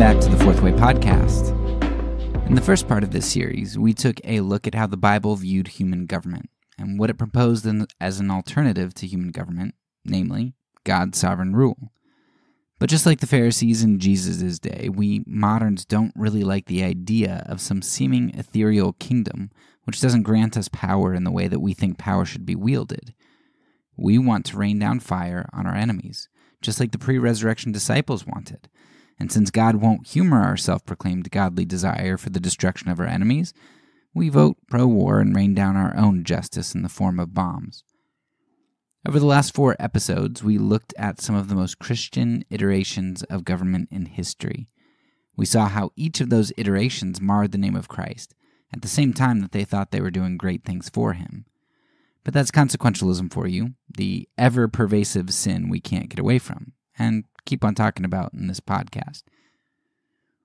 back to the Fourth Way podcast. In the first part of this series, we took a look at how the Bible viewed human government and what it proposed as an alternative to human government, namely, God's sovereign rule. But just like the Pharisees in Jesus' day, we moderns don't really like the idea of some seeming ethereal kingdom which doesn't grant us power in the way that we think power should be wielded. We want to rain down fire on our enemies, just like the pre resurrection disciples wanted and since God won't humor our self proclaimed godly desire for the destruction of our enemies, we vote pro war and rain down our own justice in the form of bombs. Over the last four episodes, we looked at some of the most Christian iterations of government in history. We saw how each of those iterations marred the name of Christ, at the same time that they thought they were doing great things for him. But that's consequentialism for you, the ever pervasive sin we can't get away from. And keep on talking about in this podcast.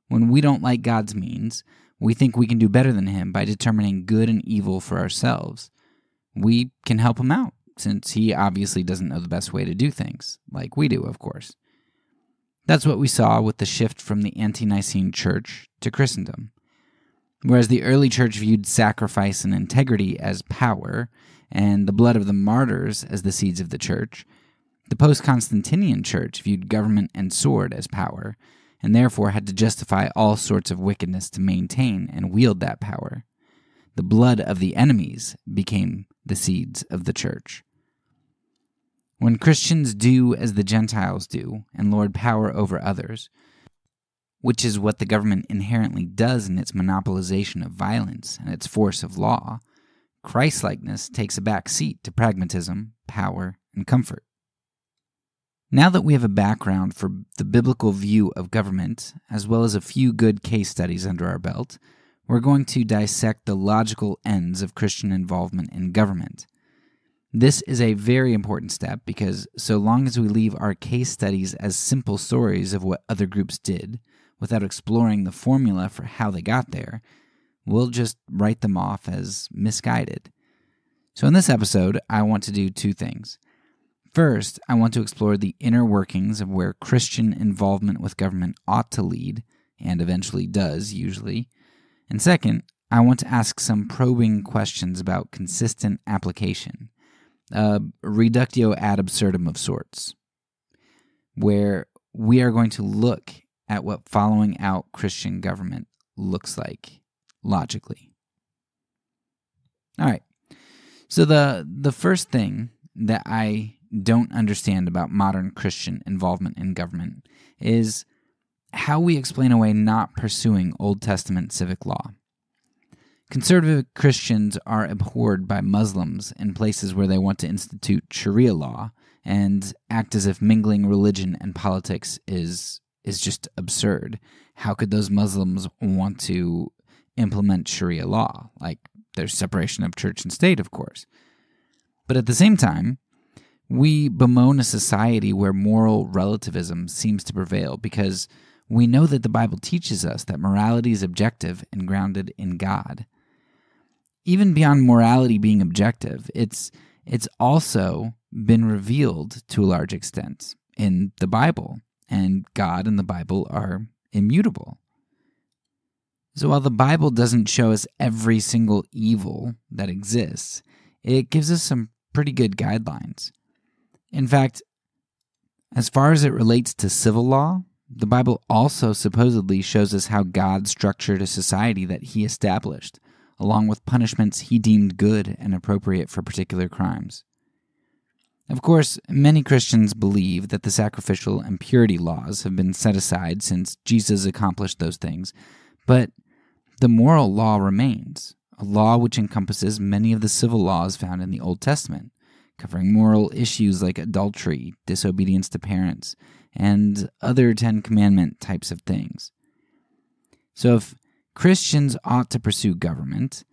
When we don't like God's means, we think we can do better than Him by determining good and evil for ourselves. We can help Him out, since He obviously doesn't know the best way to do things, like we do, of course. That's what we saw with the shift from the ante Nicene church to Christendom. Whereas the early church viewed sacrifice and integrity as power, and the blood of the martyrs as the seeds of the church, the post Constantinian church viewed government and sword as power, and therefore had to justify all sorts of wickedness to maintain and wield that power. The blood of the enemies became the seeds of the church. When Christians do as the Gentiles do and lord power over others, which is what the government inherently does in its monopolization of violence and its force of law, Christlikeness takes a back seat to pragmatism, power, and comfort. Now that we have a background for the biblical view of government, as well as a few good case studies under our belt, we're going to dissect the logical ends of Christian involvement in government. This is a very important step because so long as we leave our case studies as simple stories of what other groups did, without exploring the formula for how they got there, we'll just write them off as misguided. So, in this episode, I want to do two things. First, I want to explore the inner workings of where Christian involvement with government ought to lead, and eventually does, usually. And second, I want to ask some probing questions about consistent application, a reductio ad absurdum of sorts, where we are going to look at what following out Christian government looks like logically. All right. So the the first thing that I don't understand about modern Christian involvement in government is how we explain away not pursuing Old Testament civic law. Conservative Christians are abhorred by Muslims in places where they want to institute Sharia law and act as if mingling religion and politics is is just absurd. How could those Muslims want to implement Sharia law? Like there's separation of church and state, of course. But at the same time, we bemoan a society where moral relativism seems to prevail because we know that the Bible teaches us that morality is objective and grounded in God. Even beyond morality being objective, it's it's also been revealed to a large extent in the Bible, and God and the Bible are immutable. So while the Bible doesn't show us every single evil that exists, it gives us some pretty good guidelines. In fact, as far as it relates to civil law, the Bible also supposedly shows us how God structured a society that he established, along with punishments he deemed good and appropriate for particular crimes. Of course, many Christians believe that the sacrificial and purity laws have been set aside since Jesus accomplished those things, but the moral law remains, a law which encompasses many of the civil laws found in the Old Testament covering moral issues like adultery, disobedience to parents, and other Ten Commandment types of things. So, if Christians ought to pursue government,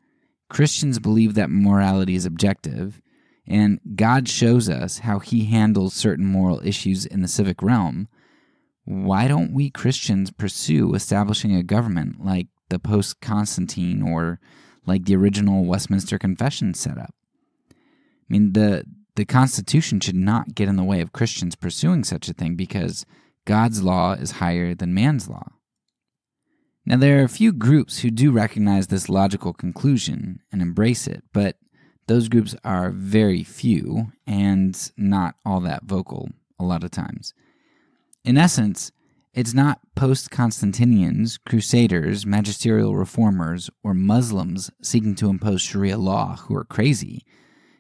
Christians believe that morality is objective, and God shows us how He handles certain moral issues in the civic realm, why don't we Christians pursue establishing a government like the post Constantine or like the original Westminster Confession setup? I mean, the the Constitution should not get in the way of Christians pursuing such a thing because God's law is higher than man's law. Now, there are a few groups who do recognize this logical conclusion and embrace it, but those groups are very few and not all that vocal a lot of times. In essence, it's not post Constantinians, crusaders, magisterial reformers, or Muslims seeking to impose Sharia law who are crazy.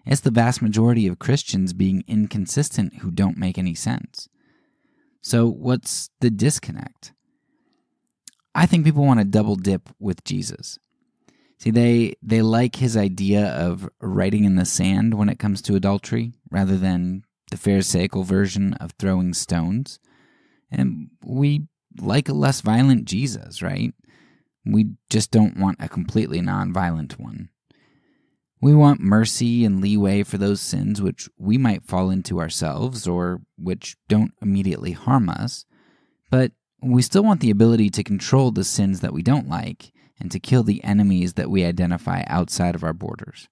It's the vast majority of Christians being inconsistent who don't make any sense. So, what's the disconnect? I think people want to double dip with Jesus. See, they they like his idea of writing in the sand when it comes to adultery, rather than the Pharisaical version of throwing stones. And we like a less violent Jesus, right? We just don't want a completely nonviolent one. We want mercy and leeway for those sins which we might fall into ourselves or which don't immediately harm us, but we still want the ability to control the sins that we don't like and to kill the enemies that we identify outside of our borders.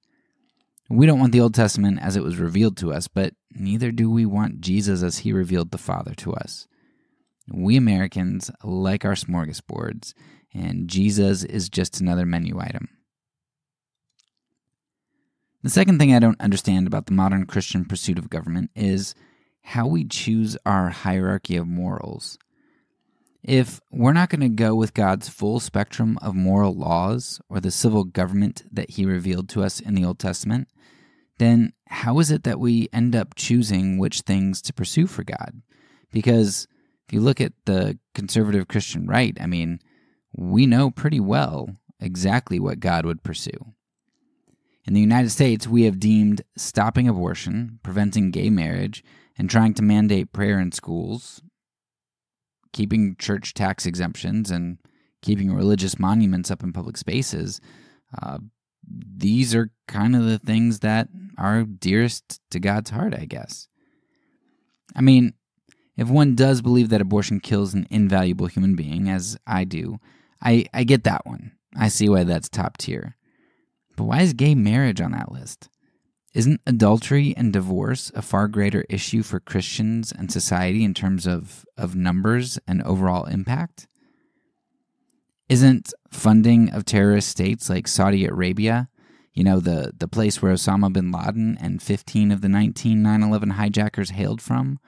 We don't want the Old Testament as it was revealed to us, but neither do we want Jesus as he revealed the Father to us. We Americans like our smorgasbords, and Jesus is just another menu item. The second thing I don't understand about the modern Christian pursuit of government is how we choose our hierarchy of morals. If we're not going to go with God's full spectrum of moral laws or the civil government that He revealed to us in the Old Testament, then how is it that we end up choosing which things to pursue for God? Because if you look at the conservative Christian right, I mean, we know pretty well exactly what God would pursue. In the United States, we have deemed stopping abortion, preventing gay marriage, and trying to mandate prayer in schools keeping church tax exemptions and keeping religious monuments up in public spaces, uh, these are kind of the things that are dearest to God's heart, I guess. I mean, if one does believe that abortion kills an invaluable human being, as I do, I, I get that one. I see why that's top tier. But why is gay marriage on that list? Isn't adultery and divorce a far greater issue for Christians and society in terms of, of numbers and overall impact? Isn't funding of terrorist states like Saudi Arabia, you know, the, the place where Osama bin Laden and 15 of the 19 9 11 hijackers hailed from,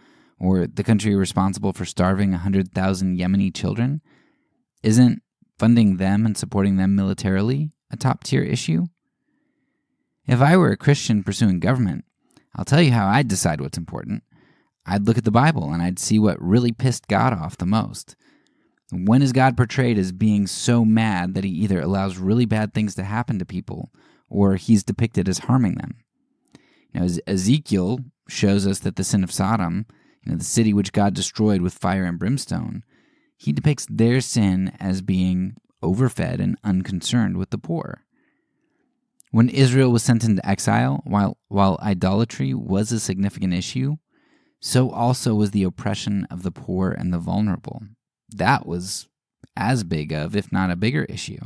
or the country responsible for starving 100,000 Yemeni children, isn't funding them and supporting them militarily a top tier issue? If I were a Christian pursuing government, I'll tell you how I'd decide what's important. I'd look at the Bible and I'd see what really pissed God off the most. When is God portrayed as being so mad that he either allows really bad things to happen to people or he's depicted as harming them? Now, Ezekiel shows us that the sin of Sodom, you know, the city which God destroyed with fire and brimstone, he depicts their sin as being overfed and unconcerned with the poor. When Israel was sent into exile, while, while idolatry was a significant issue, so also was the oppression of the poor and the vulnerable. That was as big of, if not a bigger issue.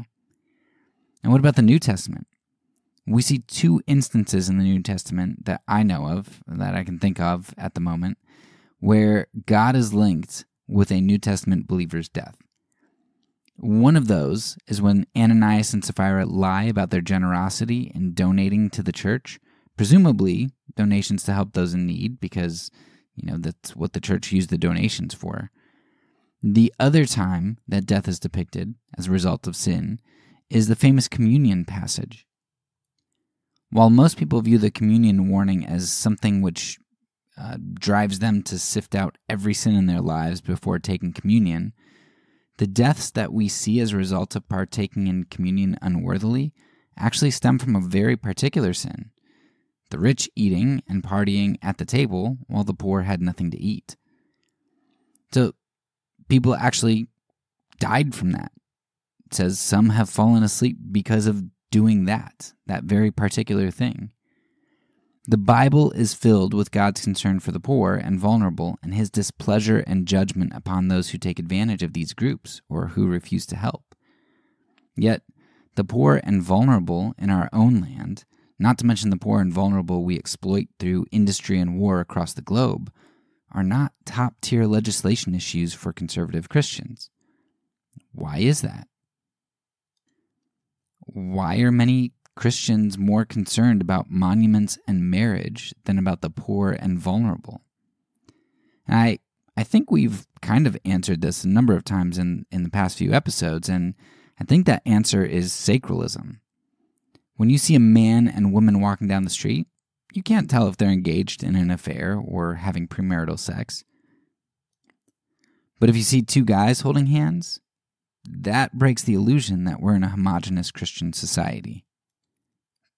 And what about the New Testament? We see two instances in the New Testament that I know of, that I can think of at the moment, where God is linked with a New Testament believer's death. One of those is when Ananias and Sapphira lie about their generosity in donating to the church, presumably donations to help those in need, because, you know, that's what the church used the donations for. The other time that death is depicted as a result of sin is the famous communion passage. While most people view the communion warning as something which uh, drives them to sift out every sin in their lives before taking communion, the deaths that we see as a result of partaking in communion unworthily actually stem from a very particular sin the rich eating and partying at the table while the poor had nothing to eat. So people actually died from that. It says some have fallen asleep because of doing that, that very particular thing. The Bible is filled with God's concern for the poor and vulnerable and his displeasure and judgment upon those who take advantage of these groups or who refuse to help. Yet, the poor and vulnerable in our own land, not to mention the poor and vulnerable we exploit through industry and war across the globe, are not top tier legislation issues for conservative Christians. Why is that? why are many Christians more concerned about monuments and marriage than about the poor and vulnerable? And I I think we've kind of answered this a number of times in, in the past few episodes, and I think that answer is sacralism. When you see a man and woman walking down the street, you can't tell if they're engaged in an affair or having premarital sex. But if you see two guys holding hands, that breaks the illusion that we're in a homogenous Christian society.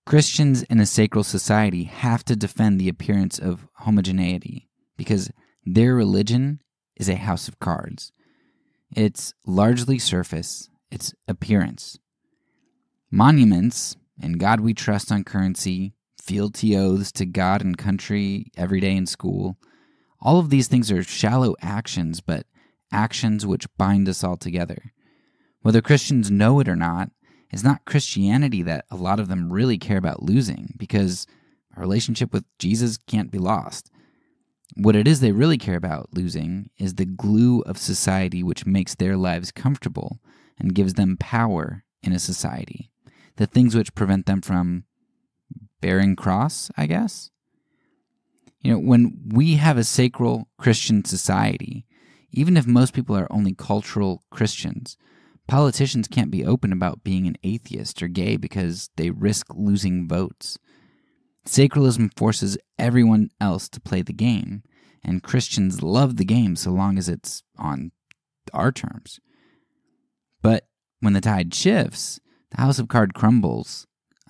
Christians in a sacral society have to defend the appearance of homogeneity because their religion is a house of cards. It's largely surface, it's appearance. Monuments, and God we trust on currency, fealty oaths to God and country every day in school, all of these things are shallow actions, but actions which bind us all together. Whether Christians know it or not, it's not Christianity that a lot of them really care about losing because a relationship with Jesus can't be lost. What it is they really care about losing is the glue of society which makes their lives comfortable and gives them power in a society. The things which prevent them from bearing cross, I guess. You know, when we have a sacral Christian society, even if most people are only cultural Christians, politicians can't be open about being an atheist or gay because they risk losing votes. Sacralism forces everyone else to play the game, and Christians love the game so long as it's on our terms. But when the tide shifts, the house of Cards crumbles,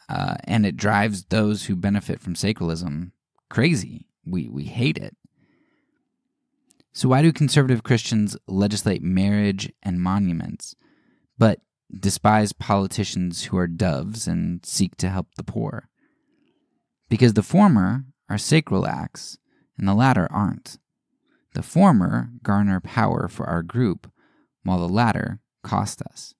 uh, and it drives those who benefit from sacralism crazy. We, we hate it. So, why do conservative Christians legislate marriage and monuments, but despise politicians who are doves and seek to help the poor? because the former are sacral acts and the latter aren't. The former garner power for our group, while the latter cost us.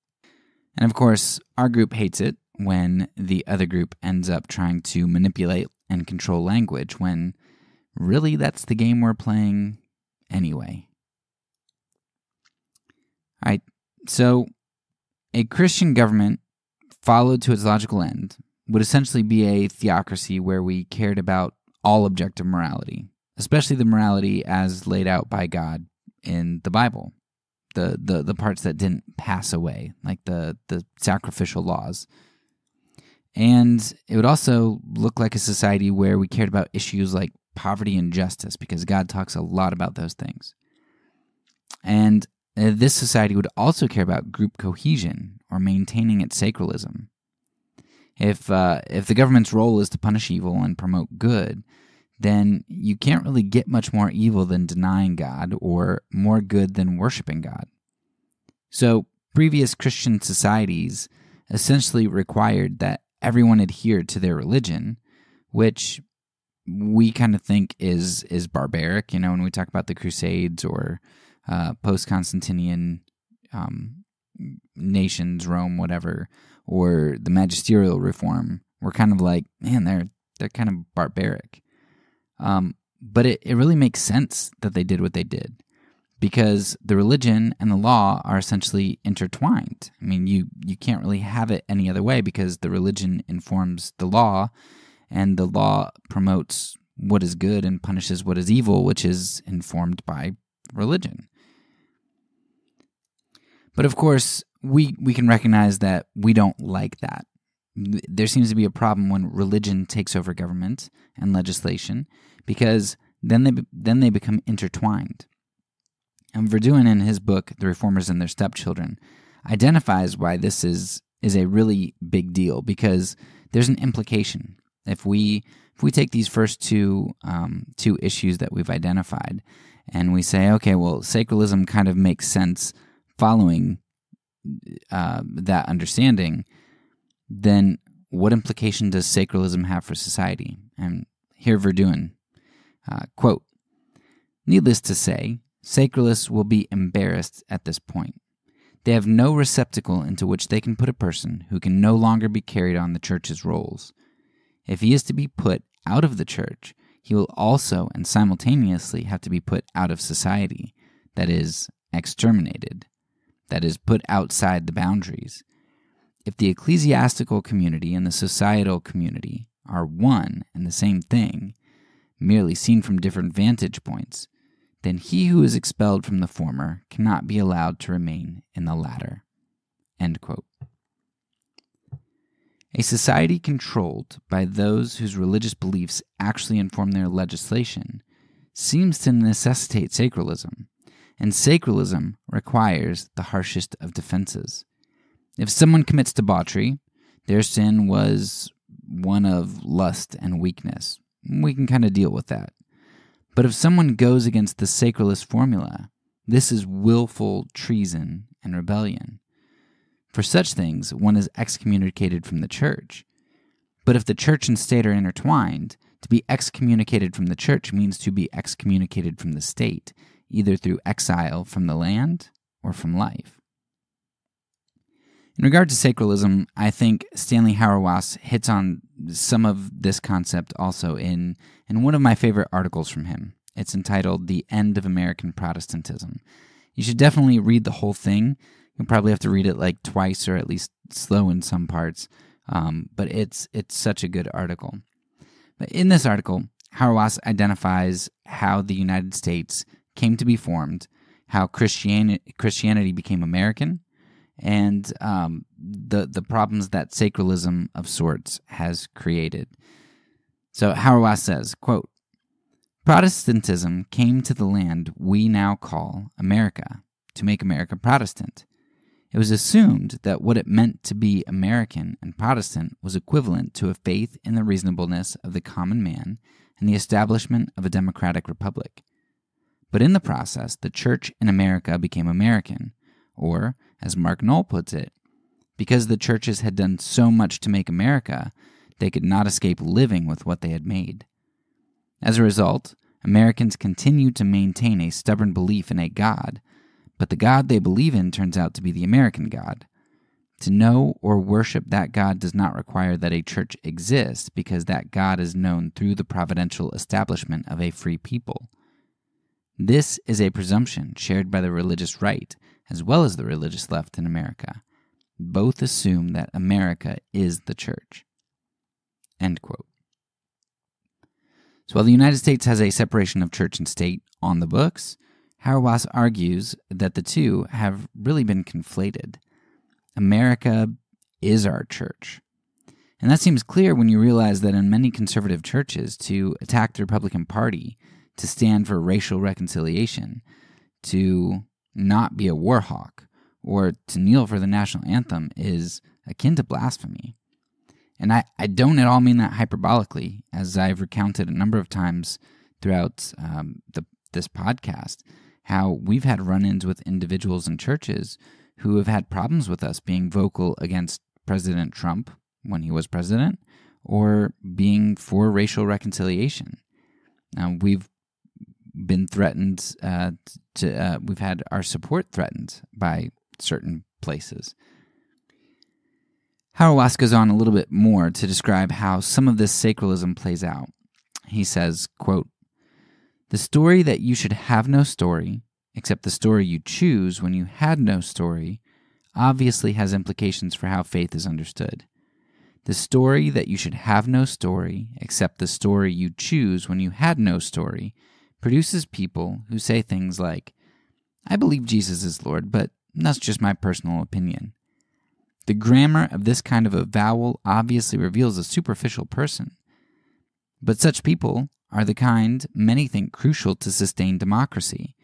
And of course, our group hates it when the other group ends up trying to manipulate and control language when really that's the game we're playing anyway. All right, so a Christian government followed to its logical end would essentially be a theocracy where we cared about all objective morality, especially the morality as laid out by God in the Bible. The, the, the parts that didn't pass away, like the, the sacrificial laws. And it would also look like a society where we cared about issues like poverty and justice, because God talks a lot about those things. And this society would also care about group cohesion or maintaining its sacralism. If uh, if the government's role is to punish evil and promote good, then you can't really get much more evil than denying God or more good than worshiping God. So, previous Christian societies essentially required that everyone adhere to their religion, which we kind of think is is barbaric. You know, when we talk about the Crusades or uh, post Constantinian um, nations, Rome, whatever, or the magisterial reform were kind of like, man, they're they're kind of barbaric. Um, but it, it really makes sense that they did what they did because the religion and the law are essentially intertwined. I mean, you you can't really have it any other way because the religion informs the law, and the law promotes what is good and punishes what is evil, which is informed by religion. But of course, we we can recognize that we don't like that. There seems to be a problem when religion takes over government and legislation because then they then they become intertwined. And Verduin in his book The Reformers and Their Stepchildren identifies why this is is a really big deal because there's an implication. If we if we take these first two um, two issues that we've identified and we say, okay, well, sacralism kind of makes sense following uh, that understanding, then what implication does sacralism have for society? And here Verduin, uh, quote, Needless to say, sacralists will be embarrassed at this point. They have no receptacle into which they can put a person who can no longer be carried on the church's rolls. If he is to be put out of the church, he will also and simultaneously have to be put out of society, that is, exterminated that is put outside the boundaries. if the ecclesiastical community and the societal community are one and the same thing, merely seen from different vantage points, then he who is expelled from the former cannot be allowed to remain in the latter. A society controlled by those whose religious beliefs actually inform their legislation seems to necessitate sacralism, and sacralism requires the harshest of defenses. If someone commits debauchery, their sin was one of lust and weakness. We can kind of deal with that. But if someone goes against the sacralist formula, this is willful treason and rebellion. For such things, one is excommunicated from the church. But if the church and state are intertwined, to be excommunicated from the church means to be excommunicated from the state, either through exile from the land or from life. In regard to sacralism, I think Stanley Hauerwas hits on some of this concept also in, in one of my favorite articles from him. It's entitled The End of American Protestantism. You should definitely read the whole thing. You'll probably have to read it like twice or at least slow in some parts. Um, but it's it's such a good article. But in this article, Hauerwas identifies how the United States came to be formed, how Christianity, Christianity became American, and um, the the problems that sacralism of sorts has created. So Hauerwas says, quote, Protestantism came to the land we now call America to make America Protestant. It was assumed that what it meant to be American and Protestant was equivalent to a faith in the reasonableness of the common man and the establishment of a democratic republic. But in the process, the church in America became American, or, as Mark Noll puts it, because the churches had done so much to make America, they could not escape living with what they had made. As a result, Americans continue to maintain a stubborn belief in a God but the God they believe in turns out to be the American God. To know or worship that God does not require that a church exists because that God is known through the providential establishment of a free people. This is a presumption shared by the religious right as well as the religious left in America. Both assume that America is the church. End quote. So while the United States has a separation of church and state on the books, Hauerwas argues that the two have really been conflated. America is our church. And that seems clear when you realize that in many conservative churches, to attack the Republican Party, to stand for racial reconciliation, to not be a war hawk, or to kneel for the national anthem is akin to blasphemy. And I, I don't at all mean that hyperbolically, as I've recounted a number of times throughout um, the, this podcast how we've had run ins with individuals and churches who have had problems with us being vocal against President Trump when he was president or being for racial reconciliation. Now, we've been threatened uh, to, uh, we've had our support threatened by certain places. Hauerwas goes on a little bit more to describe how some of this sacralism plays out. He says, quote, the story that you should have no story, except the story you choose when you had no story, obviously has implications for how faith is understood. The story that you should have no story, except the story you choose when you had no story, produces people who say things like, I believe Jesus is Lord, but that's just my personal opinion. The grammar of this kind of avowal obviously reveals a superficial person. But such people are the kind many think crucial to sustain democracy,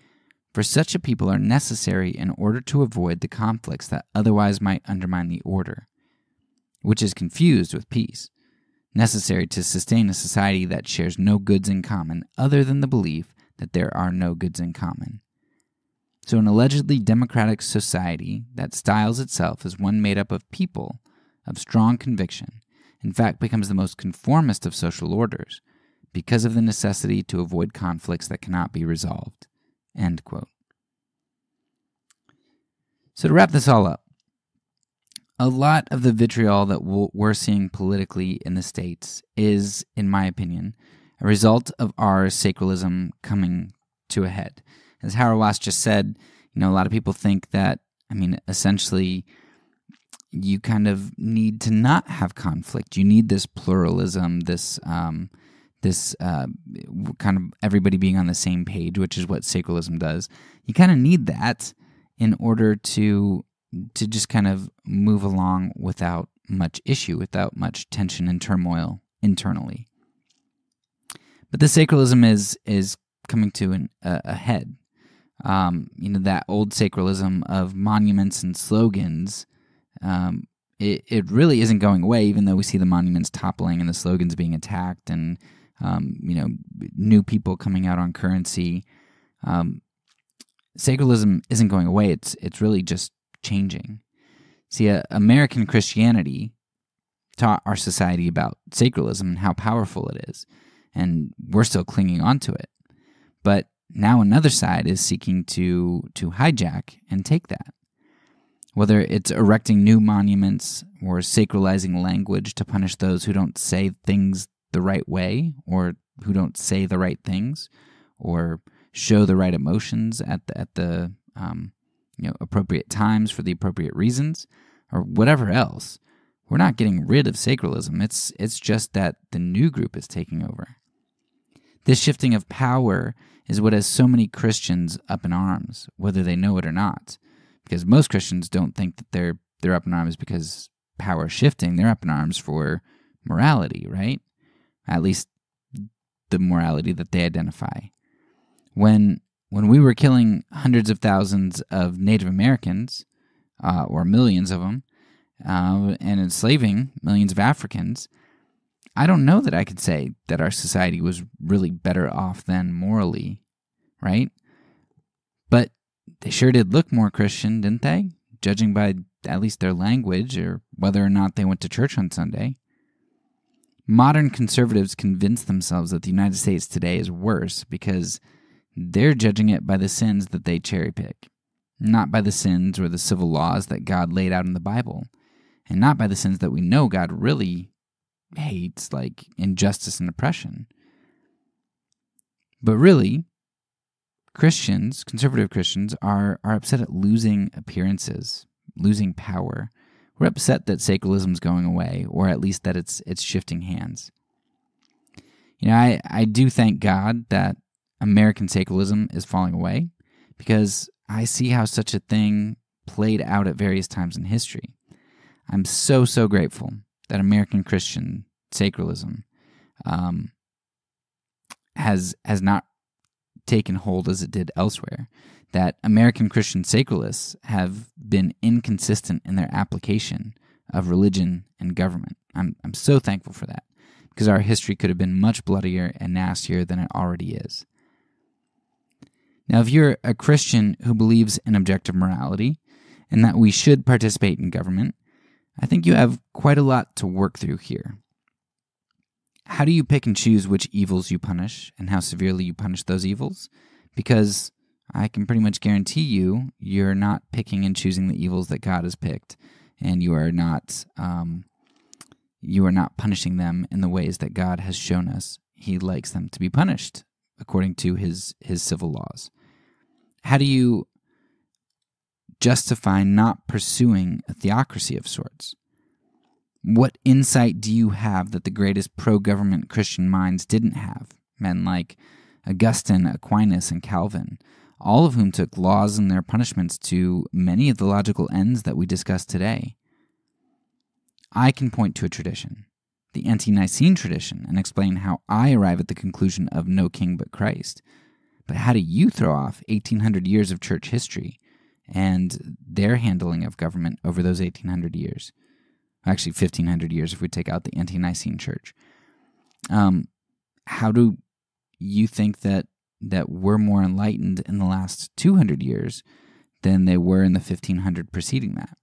for such a people are necessary in order to avoid the conflicts that otherwise might undermine the order, which is confused with peace, necessary to sustain a society that shares no goods in common other than the belief that there are no goods in common. So, an allegedly democratic society that styles itself as one made up of people of strong conviction, in fact, becomes the most conformist of social orders because of the necessity to avoid conflicts that cannot be resolved. So, to wrap this all up, a lot of the vitriol that we're seeing politically in the States is, in my opinion, a result of our sacralism coming to a head. As Hauerwas just said, you know, a lot of people think that, I mean, essentially, you kind of need to not have conflict. You need this pluralism, this um, this uh, kind of everybody being on the same page, which is what sacralism does. You kind of need that in order to to just kind of move along without much issue, without much tension and turmoil internally. But the sacralism is is coming to an, a head. Um, you know that old sacralism of monuments and slogans. Um, it it really isn't going away, even though we see the monuments toppling and the slogans being attacked, and um, you know new people coming out on currency. Um, sacralism isn't going away. It's it's really just changing. See, uh, American Christianity taught our society about sacralism and how powerful it is, and we're still clinging on to it. But now another side is seeking to to hijack and take that. Whether it's erecting new monuments or sacralizing language to punish those who don't say things the right way or who don't say the right things or show the right emotions at the, at the um, you know appropriate times for the appropriate reasons or whatever else. We're not getting rid of sacralism. It's it's just that the new group is taking over. This shifting of power is what has so many Christians up in arms, whether they know it or not. Because most Christians don't think that they're they're up in arms because power shifting. They're up in arms for morality, right? At least the morality that they identify. When when we were killing hundreds of thousands of Native Americans, uh, or millions of them, uh, and enslaving millions of Africans, I don't know that I could say that our society was really better off than morally, right? But they sure did look more Christian, didn't they? Judging by at least their language or whether or not they went to church on Sunday. Modern conservatives convince themselves that the United States today is worse because they're judging it by the sins that they cherry pick, not by the sins or the civil laws that God laid out in the Bible, and not by the sins that we know God really hates, like injustice and oppression. But really, Christians, conservative Christians, are, are upset at losing appearances, losing power. We're upset that is going away, or at least that it's it's shifting hands. You know, I, I do thank God that American sacralism is falling away because I see how such a thing played out at various times in history. I'm so, so grateful that American Christian sacralism um, has has not taken hold as it did elsewhere. That American Christian sacralists have been inconsistent in their application of religion and government. I'm I'm so thankful for that because our history could have been much bloodier and nastier than it already is. Now, if you're a Christian who believes in objective morality and that we should participate in government, I think you have quite a lot to work through here. How do you pick and choose which evils you punish and how severely you punish those evils? Because I can pretty much guarantee you, you're not picking and choosing the evils that God has picked, and you are not, um, you are not punishing them in the ways that God has shown us He likes them to be punished according to His His civil laws. How do you justify not pursuing a theocracy of sorts? What insight do you have that the greatest pro government Christian minds didn't have? Men like Augustine, Aquinas, and Calvin, all of whom took laws and their punishments to many of the logical ends that we discuss today. I can point to a tradition, the ante Nicene tradition, and explain how I arrive at the conclusion of no king but Christ. But how do you throw off 1800 years of church history and their handling of government over those 1800 years. Actually, 1500 years if we take out the ante Nicene church. Um, how do you think that, that we're more enlightened in the last 200 years than they were in the 1500 preceding that?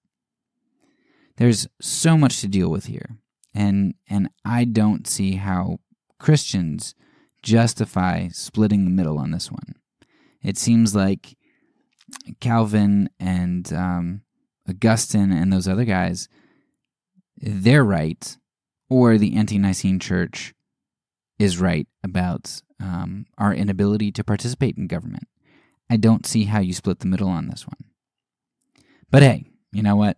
There's so much to deal with here. And, and I don't see how Christians justify splitting the middle on this one. It seems like Calvin and um, Augustine and those other guys, they're right, or the ante Nicene Church is right about um, our inability to participate in government. I don't see how you split the middle on this one. But hey, you know what?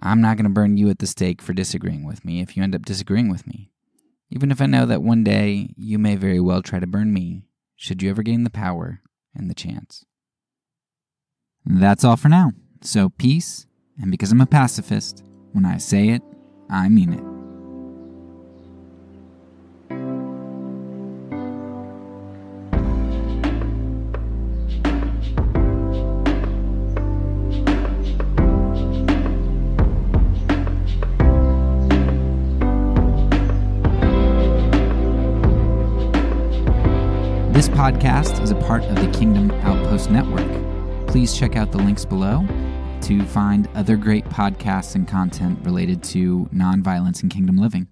I'm not going to burn you at the stake for disagreeing with me if you end up disagreeing with me, even if I know that one day you may very well try to burn me, should you ever gain the power and the chance. That's all for now. So, peace, and because I'm a pacifist, when I say it, I mean it. This podcast is a part of the Kingdom Outpost Network. Please check out the links below to find other great podcasts and content related to nonviolence and kingdom living.